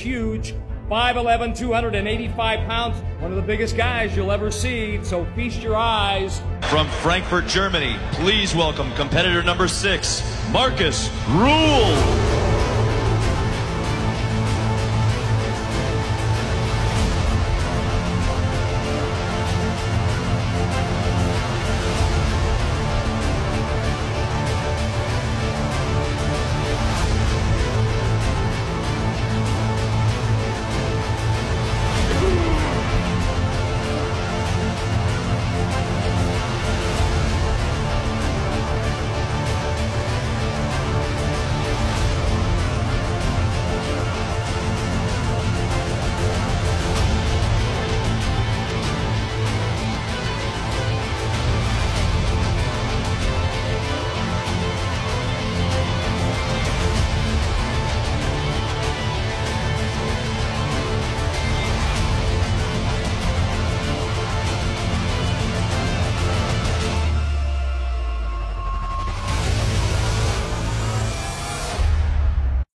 huge. 5'11, 285 pounds. One of the biggest guys you'll ever see, so feast your eyes. From Frankfurt, Germany, please welcome competitor number six, Markus Rühl.